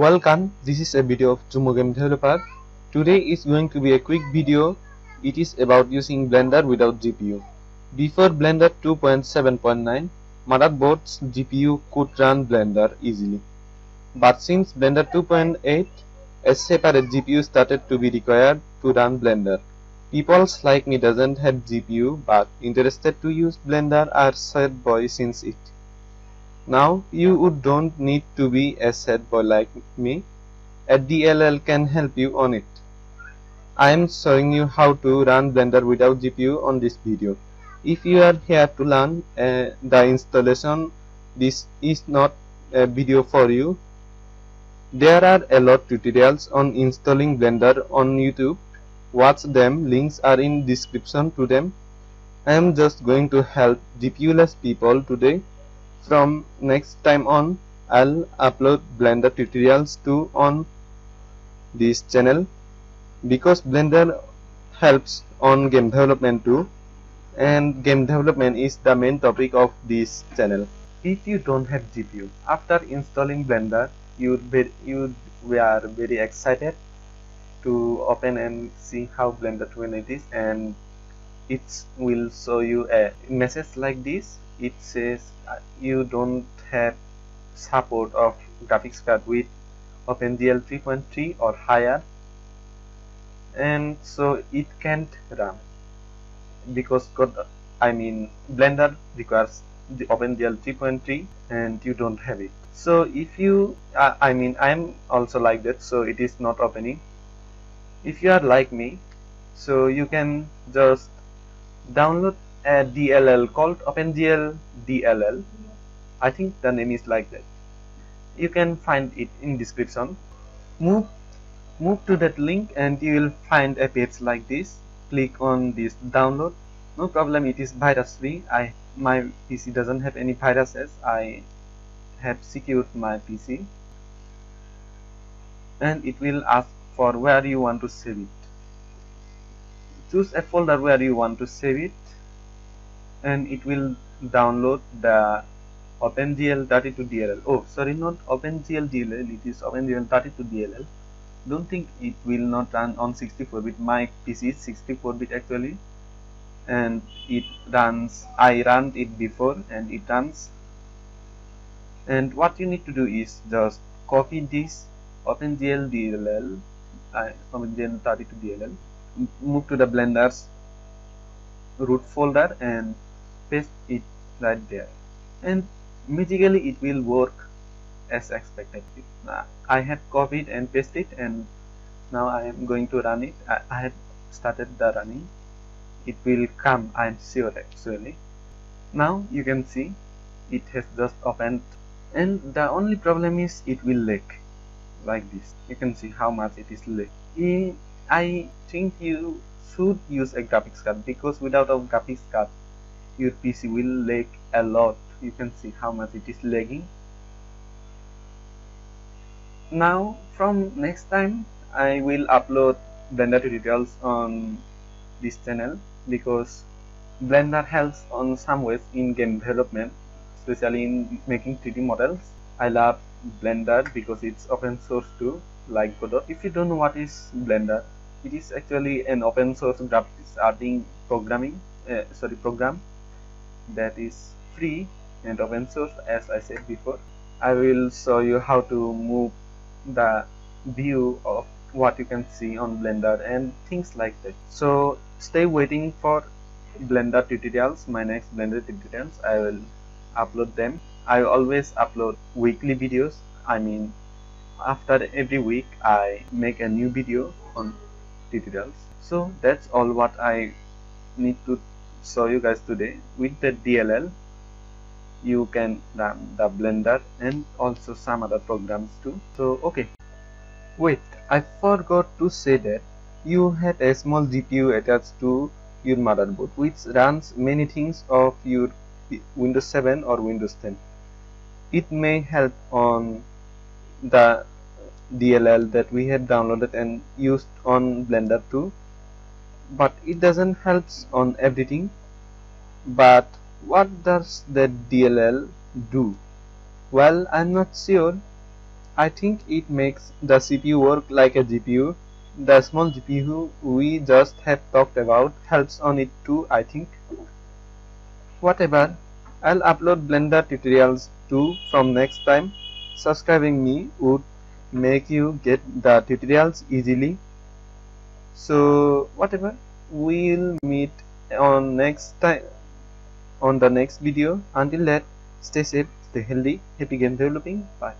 Welcome, this is a video of Jumma Game Developer. Today is going to be a quick video. It is about using Blender without GPU. Before Blender 2.7.9, motherboard's GPU could run Blender easily. But since Blender 2.8, a separate GPU started to be required to run Blender. Peoples like me doesn't have GPU but interested to use Blender are sad boy since it. Now you don't need to be a sad boy like me. A DLL can help you on it. I am showing you how to run Blender without GPU on this video. If you are here to learn uh, the installation, this is not a video for you. There are a lot tutorials on installing Blender on YouTube. Watch them, links are in description to them. I am just going to help GPU-less people today from next time on I'll upload blender tutorials too on this channel because blender helps on game development too. And game development is the main topic of this channel. If you don't have GPU after installing blender you you are very excited to open and see how blender 20 is and it will show you a message like this it says you don't have support of graphics card with OpenGL 3.3 or higher and so it can't run. Because God, I mean Blender requires the OpenGL 3.3 and you don't have it. So if you uh, I mean I'm also like that so it is not opening. If you are like me so you can just download a DLL called OpenGL DLL. I think the name is like that. You can find it in description. Move move to that link and you will find a page like this. Click on this download. No problem, it is virus free. I my PC doesn't have any viruses. I have secured my PC and it will ask for where you want to save it. Choose a folder where you want to save it and it will download the OpenGL 32 DLL. Oh, sorry, not OpenGL DLL, it is OpenGL 32 DLL. Don't think it will not run on 64 bit. My PC is 64 bit actually, and it runs. I ran it before, and it runs. And what you need to do is just copy this OpenGL DLL, uh, OpenGL 32 DLL, move to the Blender's root folder and paste it right there. And magically it will work as expected. Uh, I had copied and pasted and now I am going to run it. I, I had started the running. It will come I am sure actually. Now you can see it has just opened. And the only problem is it will lag like this. You can see how much it is lag I think you should use a graphics card because without a graphics card your PC will lag a lot. You can see how much it is lagging. Now from next time I will upload blender tutorials on this channel because blender helps on some ways in game development especially in making 3d models. I love blender because it's open source too like Godot. If you don't know what is blender it is actually an open source graphics arting programming uh, sorry program that is free and open source as I said before. I will show you how to move the view of what you can see on blender and things like that. So stay waiting for blender tutorials my next blender tutorials. I will upload them. I always upload weekly videos. I mean after every week I make a new video on tutorials. So that's all what I need to show you guys today with the DLL you can run the blender and also some other programs too. So okay. Wait I forgot to say that you had a small GPU attached to your motherboard which runs many things of your Windows 7 or Windows 10 it may help on the DLL that we had downloaded and used on Blender too but it doesn't help on everything. But what does the DLL do? Well I'm not sure. I think it makes the CPU work like a GPU the small GPU we just have talked about helps on it too I think. Whatever. I'll upload blender tutorials too from next time. Subscribing me would make you get the tutorials easily so whatever. We'll meet on next time on the next video. Until that stay safe stay healthy happy game developing. Bye